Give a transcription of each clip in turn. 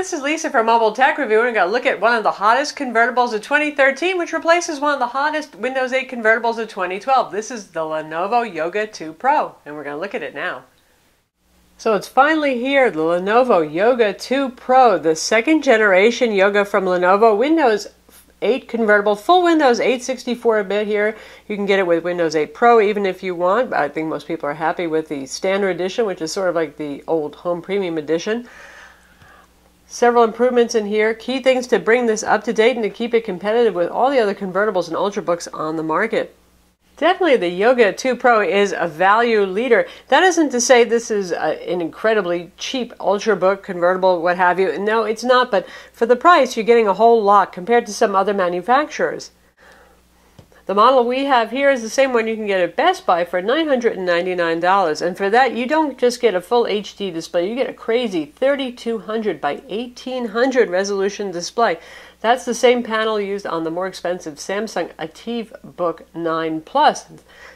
This is Lisa from Mobile Tech Review, and we're going to look at one of the hottest convertibles of 2013, which replaces one of the hottest Windows 8 convertibles of 2012. This is the Lenovo Yoga 2 Pro, and we're going to look at it now. So it's finally here, the Lenovo Yoga 2 Pro, the second generation Yoga from Lenovo, Windows 8 convertible, full Windows 8 64-bit here. You can get it with Windows 8 Pro even if you want. But I think most people are happy with the standard edition, which is sort of like the old home premium edition. Several improvements in here. Key things to bring this up to date and to keep it competitive with all the other convertibles and ultrabooks on the market. Definitely the Yoga 2 Pro is a value leader. That isn't to say this is a, an incredibly cheap Ultrabook, convertible, what have you. No, it's not, but for the price, you're getting a whole lot compared to some other manufacturers. The model we have here is the same one you can get at Best Buy for $999. And for that, you don't just get a full HD display, you get a crazy 3200 by 1800 resolution display. That's the same panel used on the more expensive Samsung ATIV Book 9 Plus.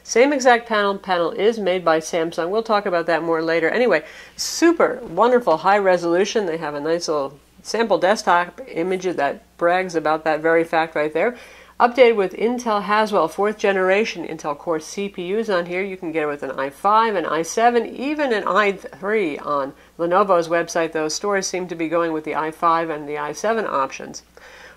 Same exact panel. Panel is made by Samsung. We'll talk about that more later. Anyway, super wonderful high resolution. They have a nice little sample desktop image that brags about that very fact right there. Updated with Intel Haswell fourth generation Intel Core CPUs on here. You can get it with an i5, an i7, even an i3 on Lenovo's website. Those stores seem to be going with the i5 and the i7 options.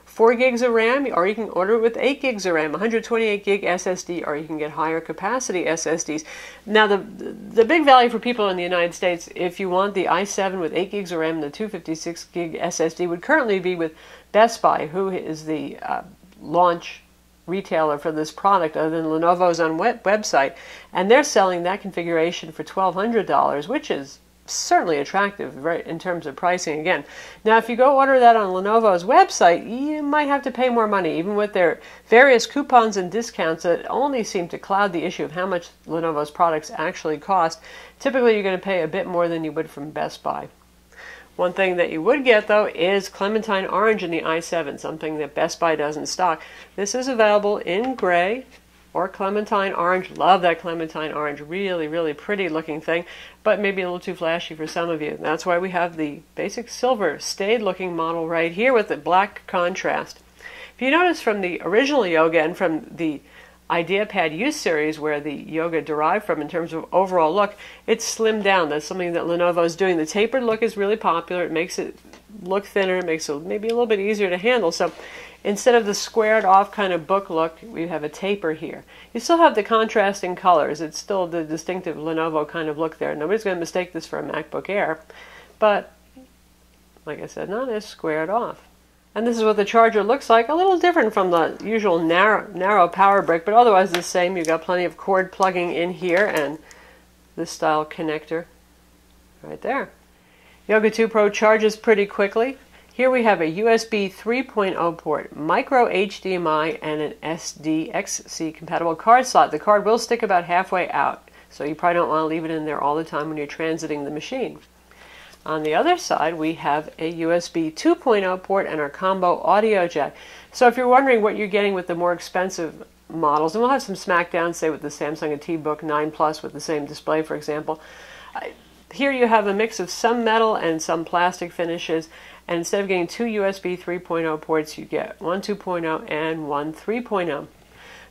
4 gigs of RAM, or you can order it with 8 gigs of RAM, 128 gig SSD, or you can get higher capacity SSDs. Now, the the big value for people in the United States, if you want the i7 with 8 gigs of RAM and the 256 gig SSD, would currently be with Best Buy, who is the uh, launch retailer for this product other than Lenovo's own web- website, and they're selling that configuration for $1,200, which is certainly attractive right in terms of pricing. Again now if you go order that on lenovo's website you might have to pay more money even with their various coupons and discounts that only seem to cloud the issue of how much lenovo's products actually cost. Typically you're going to pay a bit more than you would from best buy one thing that you would get though is Clementine Orange in the i7, something that Best Buy doesn't stock. This is available in gray or Clementine Orange. Love that Clementine Orange. Really, really pretty looking thing, but maybe a little too flashy for some of you. That's why we have the basic silver staid looking model right here with the black contrast. If you notice from the original Yoga and from the IdeaPad U series, where the Yoga derived from in terms of overall look, it's slimmed down. That's something that Lenovo is doing. The tapered look is really popular. It makes it look thinner. It makes it maybe a little bit easier to handle. So instead of the squared off kind of book look, we have a taper here. You still have the contrasting colors. It's still the distinctive Lenovo kind of look there. Nobody's going to mistake this for a MacBook Air, but like I said, not as squared off. And this is what the charger looks like, a little different from the usual narrow, narrow power brick, but otherwise the same. You've got plenty of cord plugging in here and this style connector right there. Yoga 2 Pro charges pretty quickly. Here we have a USB 3.0 port, micro HDMI, and an SDXC compatible card slot. The card will stick about halfway out, so you probably don't want to leave it in there all the time when you're transiting the machine. On the other side, we have a USB 2.0 port and our combo audio jack. So if you're wondering what you're getting with the more expensive models, and we'll have some smackdown, say with the Samsung ATIVbook 9 Plus with the same display, for example. Here you have a mix of some metal and some plastic finishes, and instead of getting two USB 3.0 ports, you get one 2.0 and one 3.0.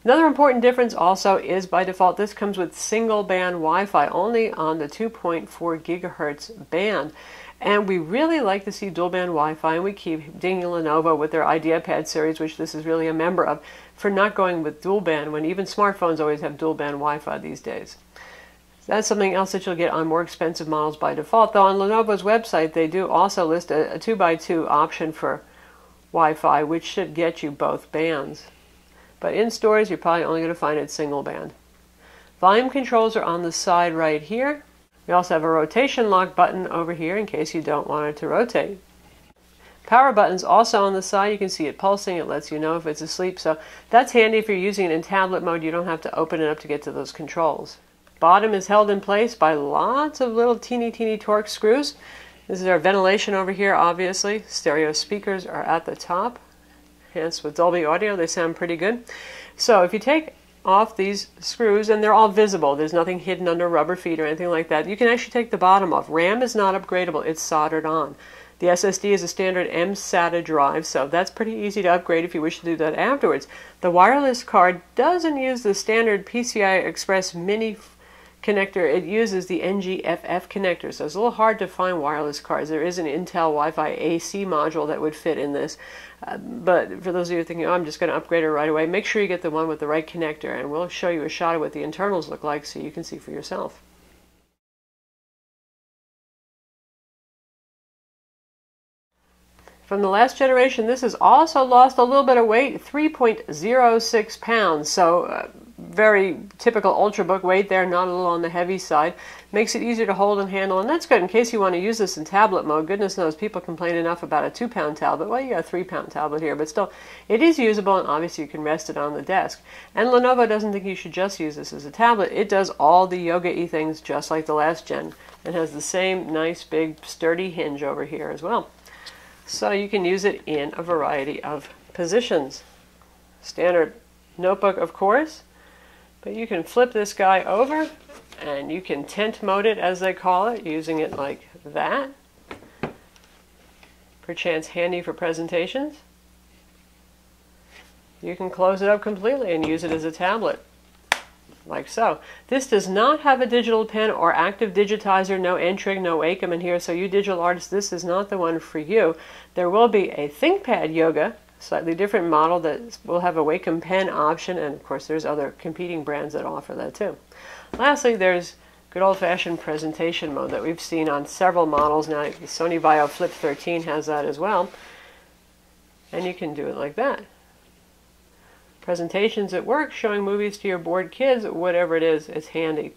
Another important difference also is by default this comes with single band Wi-Fi only on the 2.4 gigahertz band. And we really like to see dual band Wi-Fi, and we keep dinging Lenovo with their IdeaPad series, which this is really a member of, for not going with dual band when even smartphones always have dual band Wi-Fi these days. That's something else that you'll get on more expensive models by default. Though on Lenovo's website, they do also list a, a 2x2 option for Wi Fi, which should get you both bands. But in stores, you're probably only going to find it single band. Volume controls are on the side right here. We also have a rotation lock button over here in case you don't want it to rotate. Power button's also on the side. You can see it pulsing. It lets you know if it's asleep. So that's handy if you're using it in tablet mode. You don't have to open it up to get to those controls. Bottom is held in place by lots of little teeny teeny Torx screws. This is our ventilation over here, obviously. Stereo speakers are at the top. Hence, with Dolby Audio, they sound pretty good. So if you take off these screws, and they're all visible, there's nothing hidden under rubber feet or anything like that, you can actually take the bottom off. RAM is not upgradable, it's soldered on. The SSD is a standard mSATA drive, so that's pretty easy to upgrade if you wish to do that afterwards. The wireless card doesn't use the standard PCI Express Mini connector, it uses the NGFF connector, so it's a little hard to find wireless cards. There is an Intel Wi-Fi AC module that would fit in this, uh, but for those of you thinking, oh, I'm just going to upgrade it right away, make sure you get the one with the right connector, and we'll show you a shot of what the internals look like so you can see for yourself. From the last generation, this has also lost a little bit of weight, 3.06 pounds. So uh, very typical Ultrabook weight there, not a little on the heavy side. Makes it easier to hold and handle, and that's good in case you want to use this in tablet mode. Goodness knows people complain enough about a two pound tablet. Well, you got a three pound tablet here, but still, it is usable, and obviously you can rest it on the desk. And Lenovo doesn't think you should just use this as a tablet. It does all the yoga y things just like the last gen. It has the same nice big sturdy hinge over here as well. So you can use it in a variety of positions. Standard notebook, of course, but you can flip this guy over and you can tent mode it as they call it, using it like that. Perchance handy for presentations. You can close it up completely and use it as a tablet, like so. This does not have a digital pen or active digitizer, no N-Trig, no Wacom in here, so you digital artists, this is not the one for you. There will be a ThinkPad Yoga slightly different model that will have a Wacom pen option, and of course there's other competing brands that offer that too. Lastly, there's good old-fashioned presentation mode that we've seen on several models now. The Sony Vaio Flip 13 has that as well, and you can do it like that. Presentations at work, showing movies to your bored kids, whatever it is, it's handy.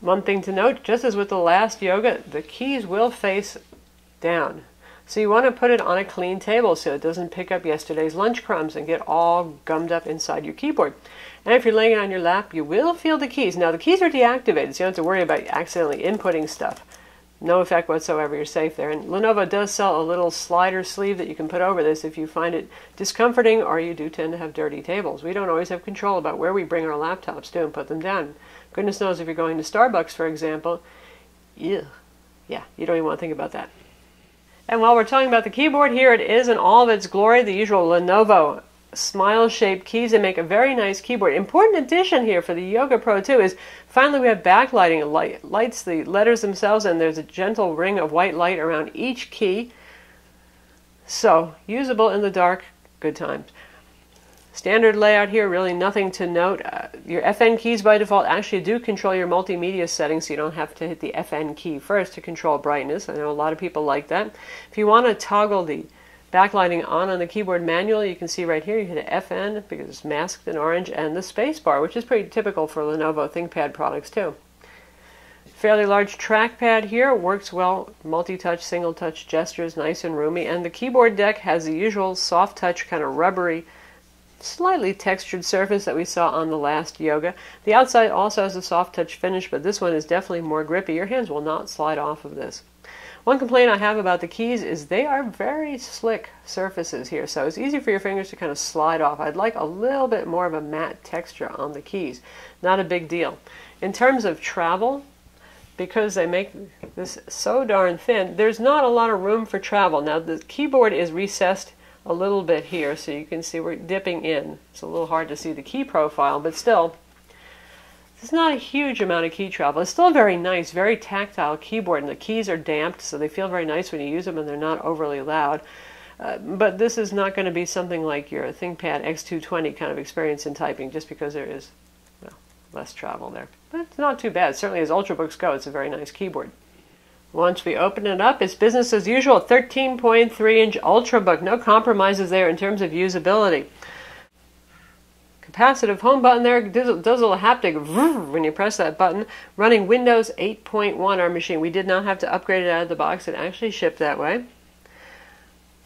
One thing to note, just as with the last yoga, the keys will face down. So you want to put it on a clean table so it doesn't pick up yesterday's lunch crumbs and get all gummed up inside your keyboard. And if you're laying it on your lap, you will feel the keys. Now the keys are deactivated, so you don't have to worry about accidentally inputting stuff. No effect whatsoever, you're safe there. And Lenovo does sell a little slider sleeve that you can put over this if you find it discomforting or you do tend to have dirty tables. We don't always have control about where we bring our laptops to and put them down. Goodness knows if you're going to Starbucks, for example, yeah, yeah, you don't even want to think about that. And while we're talking about the keyboard, here it is in all of its glory, the usual Lenovo smile-shaped keys that make a very nice keyboard. Important addition here for the Yoga Pro 2 is finally we have backlighting. It light, lights the letters themselves and there's a gentle ring of white light around each key. So, usable in the dark, good times. Standard layout here, really nothing to note. Uh, your FN keys by default actually do control your multimedia settings, so you don't have to hit the FN key first to control brightness. I know a lot of people like that. If you want to toggle the backlighting on on the keyboard manually, you can see right here you hit FN because it's masked in orange, and the space bar, which is pretty typical for Lenovo ThinkPad products too. Fairly large trackpad here, works well, multi-touch, single-touch gestures, nice and roomy, and the keyboard deck has the usual soft touch, kind of rubbery slightly textured surface that we saw on the last yoga. The outside also has a soft touch finish, but this one is definitely more grippy. Your hands will not slide off of this. One complaint I have about the keys is they are very slick surfaces here, so it's easy for your fingers to kind of slide off. I'd like a little bit more of a matte texture on the keys. Not a big deal. In terms of travel, because they make this so darn thin, there's not a lot of room for travel. Now the keyboard is recessed a little bit here so you can see we're dipping in. It's a little hard to see the key profile, but still, it's not a huge amount of key travel. It's still a very nice, very tactile keyboard, and the keys are damped, so they feel very nice when you use them, and they're not overly loud. Uh, but this is not going to be something like your ThinkPad X220 kind of experience in typing, just because there is well, less travel there. But it's not too bad. Certainly, as Ultrabooks go, it's a very nice keyboard. Once we open it up, it's business as usual. 13.3 inch Ultrabook. No compromises there in terms of usability. Capacitive home button there does, does a little haptic when you press that button. Running Windows 8.1 our machine. We did not have to upgrade it out of the box. It actually shipped that way.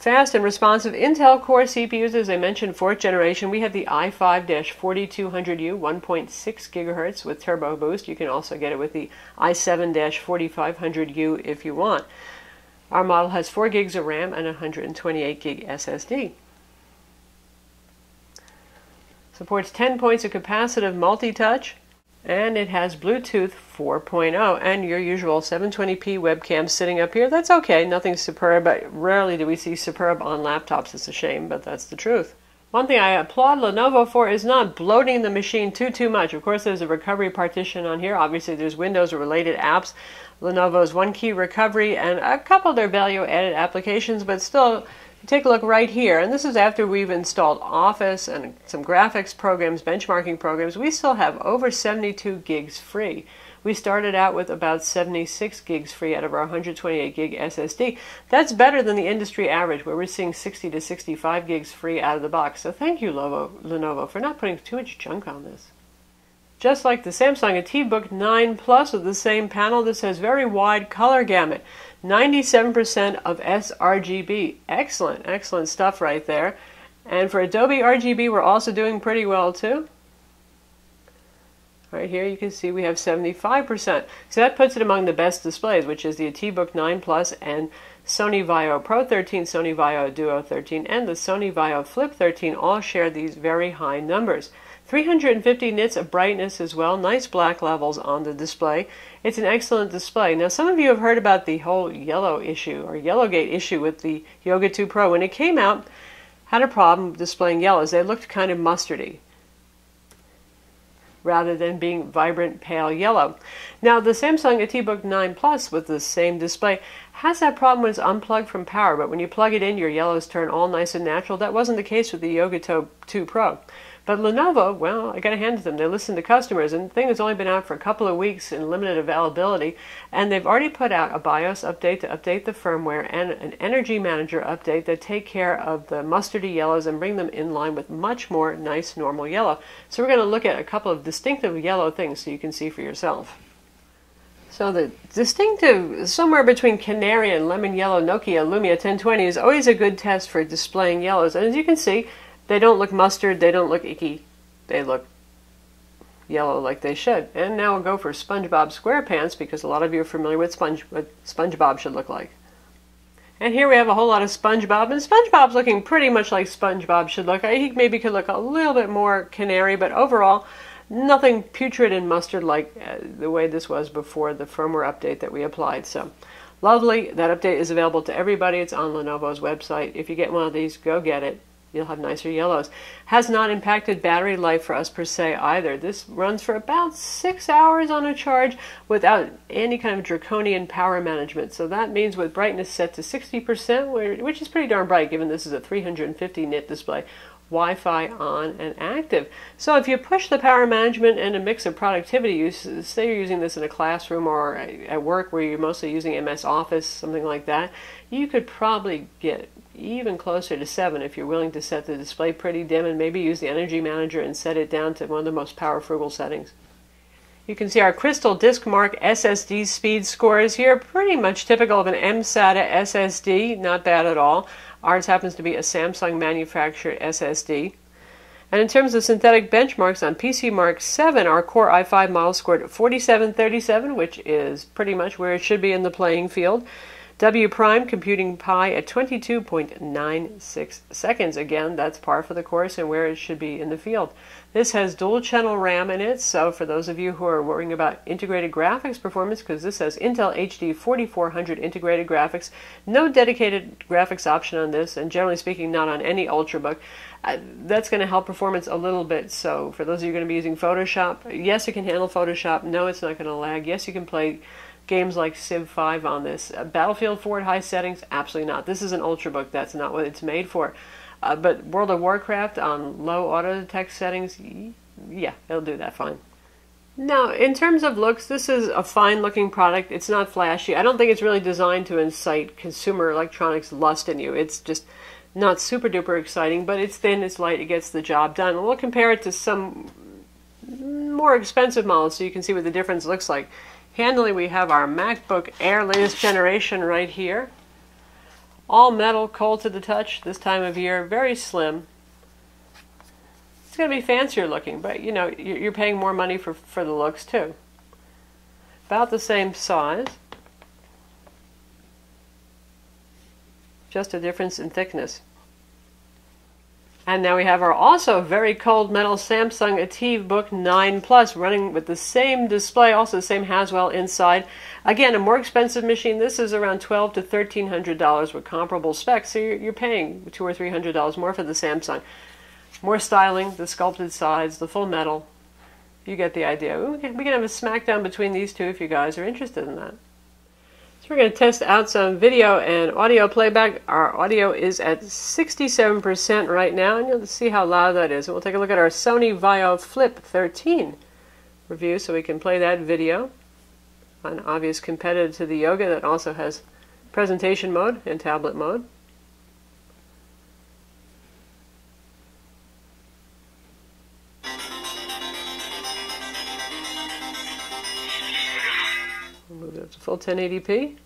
Fast and responsive Intel Core CPUs, as I mentioned, fourth generation. We have the i5-4200U, 1.6 gigahertz with turbo boost. You can also get it with the i7-4500U if you want. Our model has 4 gigs of RAM and 128 gig SSD. Supports 10 points of capacitive multi-touch, and it has Bluetooth 4.0 and your usual 720p webcam sitting up here. That's okay, nothing superb, but rarely do we see superb on laptops. It's a shame, but that's the truth. One thing I applaud Lenovo for is not bloating the machine too too much. Of course, there's a recovery partition on here. Obviously, there's Windows or related apps, Lenovo's One Key Recovery, and a couple of their value-added applications, but still take a look right here, and this is after we've installed Office and some graphics programs, benchmarking programs, we still have over 72 gigs free. We started out with about 76 gigs free out of our 128 gig SSD. That's better than the industry average, where we're seeing 60 to 65 gigs free out of the box. So thank you, Lenovo, for not putting too much junk on this. Just like the Samsung ATIV Book 9 Plus with the same panel, this has very wide color gamut. 97% of sRGB. Excellent, excellent stuff right there. And for Adobe RGB, we're also doing pretty well too. Right here you can see we have 75%. So that puts it among the best displays, which is the ATIV Book 9 Plus and Sony Vaio Pro 13, Sony Vaio Duo 13, and the Sony Vaio Flip 13 all share these very high numbers. 350 nits of brightness as well, nice black levels on the display. It's an excellent display. Now, some of you have heard about the whole yellow issue or Yellowgate issue with the Yoga 2 Pro. When it came out, had a problem displaying yellows. They looked kind of mustardy rather than being vibrant pale yellow. Now, the Samsung ATIV Book 9 Plus with the same display has that problem when it's unplugged from power, but when you plug it in, your yellows turn all nice and natural. That wasn't the case with the Yoga 2 Pro. But Lenovo, well, I got to hand to them. They listen to customers, and the thing has only been out for a couple of weeks in limited availability, and they've already put out a BIOS update to update the firmware and an Energy Manager update that take care of the mustardy yellows and bring them in line with much more nice normal yellow. So we're going to look at a couple of distinctive yellow things so you can see for yourself. So the distinctive, somewhere between canary and lemon yellow Nokia Lumia 1020 is always a good test for displaying yellows. And as you can see, they don't look mustard, they don't look icky, they look yellow like they should. And now we'll go for SpongeBob SquarePants because a lot of you are familiar with Sponge what SpongeBob should look like. And here we have a whole lot of SpongeBob, and SpongeBob's looking pretty much like SpongeBob should look. He maybe could look a little bit more canary, but overall, nothing putrid and mustard like uh, the way this was before the firmware update that we applied. So, lovely. That update is available to everybody. It's on Lenovo's website. If you get one of these, go get it you'll have nicer yellows. Has not impacted battery life for us per se either. This runs for about six hours on a charge without any kind of draconian power management. So that means with brightness set to 60%, which is pretty darn bright given this is a 350 nit display, Wi-Fi on and active. So if you push the power management and a mix of productivity use, say you're using this in a classroom or at work where you're mostly using MS Office, something like that, you could probably get even closer to 7 if you're willing to set the display pretty dim and maybe use the energy manager and set it down to one of the most power frugal settings. You can see our Crystal DiskMark SSD speed scores here, pretty much typical of an mSATA SSD, not bad at all. Ours happens to be a Samsung manufactured SSD. And in terms of synthetic benchmarks on PC Mark 7, our Core i5 model scored 4737, which is pretty much where it should be in the playing field. wPrime computing pi at 22.96 seconds. Again, that's par for the course and where it should be in the field. This has dual channel RAM in it, so for those of you who are worrying about integrated graphics performance, because this has Intel HD 4400 integrated graphics, no dedicated graphics option on this, and generally speaking, not on any Ultrabook. Uh, that's going to help performance a little bit. So for those of you going to be using Photoshop, yes, it can handle Photoshop. No, it's not going to lag. Yes, you can play games like Civ 5 on this. Uh, Battlefield 4 at high settings? Absolutely not. This is an Ultrabook. That's not what it's made for. Uh, but World of Warcraft on low auto detect settings, yeah, it'll do that fine. Now, in terms of looks, this is a fine looking product. It's not flashy. I don't think it's really designed to incite consumer electronics lust in you. It's just not super duper exciting, but it's thin, it's light, it gets the job done. We'll compare it to some more expensive models so you can see what the difference looks like. Handily, we have our MacBook Air latest generation right here. All metal, cold to the touch this time of year, very slim. It's going to be fancier looking, but you know, you're paying more money for, for the looks too. About the same size. Just a difference in thickness. And now we have our also very cold metal Samsung ATIV Book 9 Plus running with the same display, also the same Haswell inside. Again, a more expensive machine. This is around twelve to thirteen hundred dollars with comparable specs, so you're, paying two or three hundred dollars more for the Samsung. More styling, the sculpted sides, the full metal. You get the idea. We can have a smackdown between these two if you guys are interested in that. We're going to test out some video and audio playback. Our audio is at 67% right now, and you'll see how loud that is. We'll take a look at our Sony Vaio Flip 13 review so we can play that video. An obvious competitor to the Yoga that also has presentation mode and tablet mode. Full 1080p.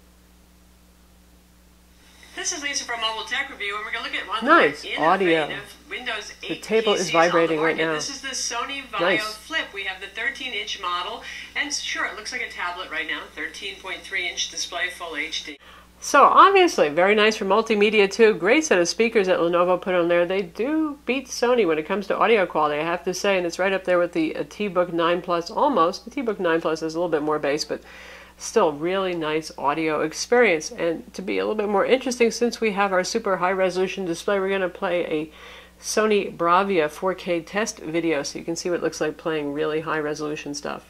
This is Lisa from Mobile Tech Review, and we're going to look at one nice. audio. Windows 8 The table PCs is vibrating right now. This is the Sony Vaio Nice. Flip. We have the 13-inch model, and sure, it looks like a tablet right now. 13.3-inch display, full HD. So obviously, very nice for multimedia too. Great set of speakers that Lenovo put on there. They do beat Sony when it comes to audio quality, I have to say, and it's right up there with the uh, T-Book 9 Plus almost. The T-Book 9 Plus is a little bit more bass, but still really nice audio experience. And to be a little bit more interesting, since we have our super high resolution display, we're going to play a Sony Bravia 4K test video so you can see what it looks like playing really high resolution stuff.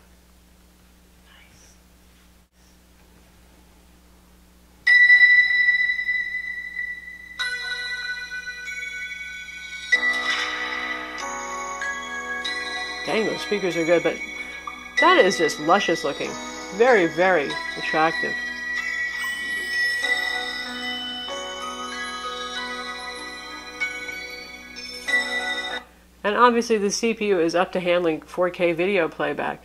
Dang, those speakers are good, but that is just luscious looking. Very, very attractive. And obviously the CPU is up to handling 4K video playback.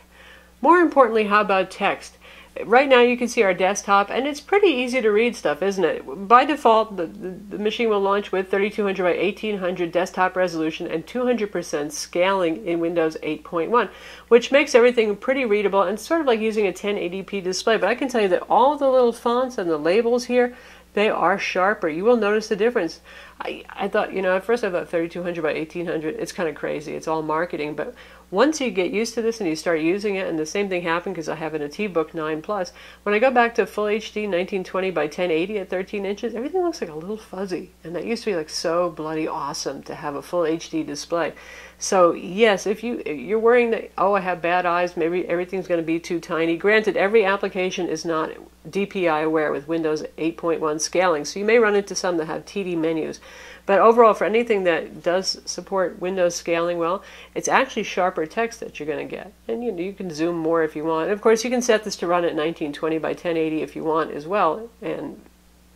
More importantly, how about text? Right now you can see our desktop and it's pretty easy to read stuff, isn't it? By default, the, the, the machine will launch with 3200 by 1800 desktop resolution and 200% scaling in Windows 8.1, which makes everything pretty readable and sort of like using a 1080p display. But I can tell you that all the little fonts and the labels here, they are sharper. You will notice the difference. I, I thought, you know, at first I thought 3200 by 1800, it's kind of crazy. It's all marketing. But once you get used to this and you start using it, and the same thing happened because I have an ATIV 9 Plus, when I go back to full HD 1920 by 1080 at 13 inches, everything looks like a little fuzzy. And that used to be like so bloody awesome to have a full HD display. So yes, if you you're worrying that oh I have bad eyes, maybe everything's going to be too tiny. Granted, every application is not DPI aware with Windows 8.1 scaling, so you may run into some that have TD menus. But overall, for anything that does support Windows scaling well, it's actually sharper text that you're going to get. And you, know, you can zoom more if you want. And of course, you can set this to run at 1920 by 1080 if you want as well, and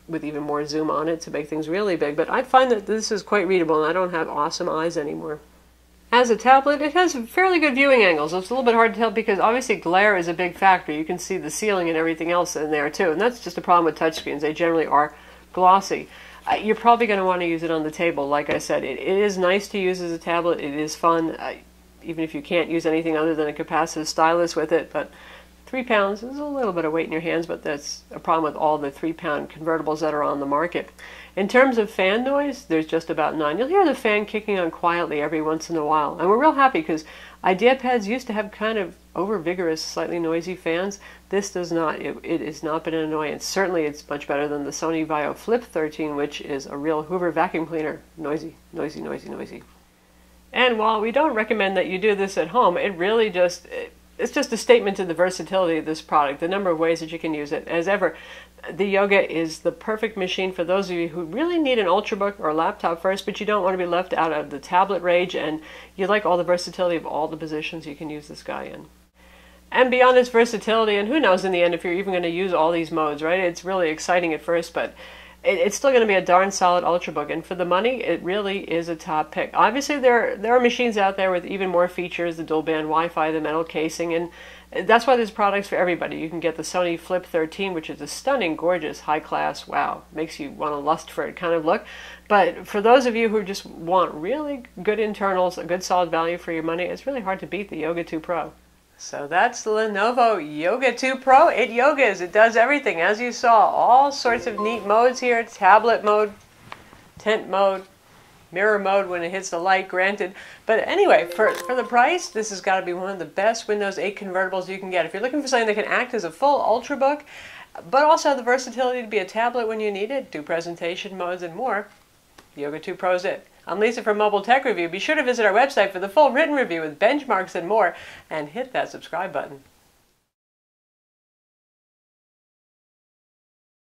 with even more zoom on it to make things really big. But I find that this is quite readable, and I don't have awesome eyes anymore. As a tablet, it has fairly good viewing angles. It's a little bit hard to tell because obviously glare is a big factor. You can see the ceiling and everything else in there too, and that's just a problem with touchscreens. They generally are glossy. Uh, you're probably going to want to use it on the table. Like I said, it, it is nice to use as a tablet. It is fun, uh, even if you can't use anything other than a capacitive stylus with it. But three pounds is a little bit of weight in your hands, but that's a problem with all the three pound convertibles that are on the market. In terms of fan noise, there's just about none. You'll hear the fan kicking on quietly every once in a while. And we're real happy because IdeaPads used to have kind of over vigorous, slightly noisy fans. This does not. It, it has not been an annoyance. Certainly, it's much better than the Sony Vaio Flip 13, which is a real Hoover vacuum cleaner. Noisy, noisy, noisy, noisy. And while we don't recommend that you do this at home, it really just. It, it's just a statement to the versatility of this product, the number of ways that you can use it. As ever, the Yoga is the perfect machine for those of you who really need an Ultrabook or laptop first, but you don't want to be left out of the tablet rage and you like all the versatility of all the positions you can use this guy in. And beyond its versatility, and who knows in the end if you're even going to use all these modes, right? It's really exciting at first, but it, it's still going to be a darn solid Ultrabook. And for the money, it really is a top pick. Obviously, there there are machines out there with even more features: the dual band Wi-Fi, the metal casing, and that's why there's products for everybody. You can get the Sony Flip 13, which is a stunning, gorgeous, high class, wow, makes you want to lust for it kind of look. But for those of you who just want really good internals, a good solid value for your money, it's really hard to beat the Yoga 2 Pro. So that's the Lenovo Yoga 2 Pro. It yogas, it does everything. As you saw, all sorts of neat modes here tablet mode, tent mode, mirror mode when it hits the light, granted. But anyway, for, for the price, this has got to be one of the best Windows 8 convertibles you can get. If you're looking for something that can act as a full Ultrabook, but also have the versatility to be a tablet when you need it, do presentation modes and more, Yoga 2 Pro's it. I'm Lisa from Mobile Tech Review. Be sure to visit our website for the full written review with benchmarks and more, and hit that subscribe button.